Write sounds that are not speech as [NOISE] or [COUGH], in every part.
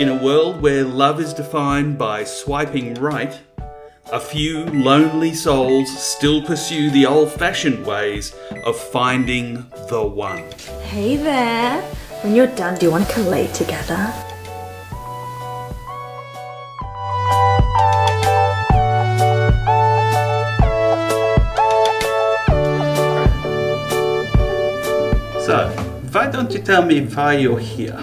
In a world where love is defined by swiping right, a few lonely souls still pursue the old fashioned ways of finding the one. Hey there. When you're done, do you want to collate together? So, why don't you tell me why you're here?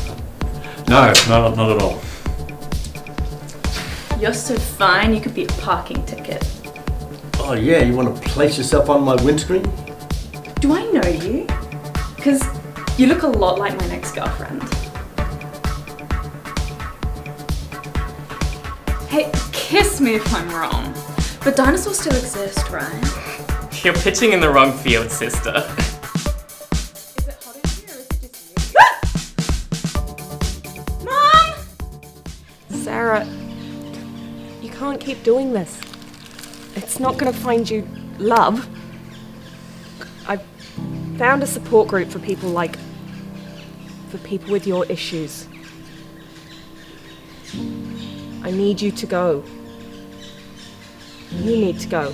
no, not, not at all. You're so fine, you could be a parking ticket. Oh yeah, you want to place yourself on my windscreen? Do I know you? Because you look a lot like my next girlfriend. Hey, kiss me if I'm wrong. But dinosaurs still exist, right? You're pitching in the wrong field, sister. [LAUGHS] Sarah, you can't keep doing this. It's not going to find you love. I've found a support group for people like. for people with your issues. I need you to go. You need to go.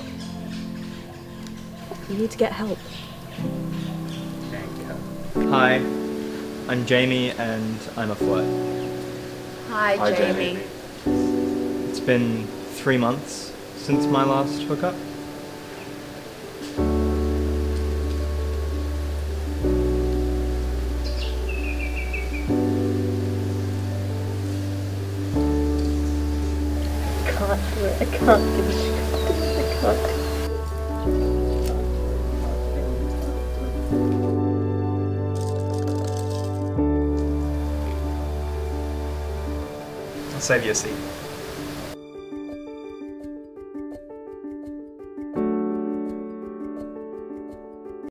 You need to get help. Hi, I'm Jamie and I'm a flirt. Hi, Hi, Jamie. Jamie. It's been three months since my last hookup. can't do it. I can't give a shit. I can't. Save you a seat.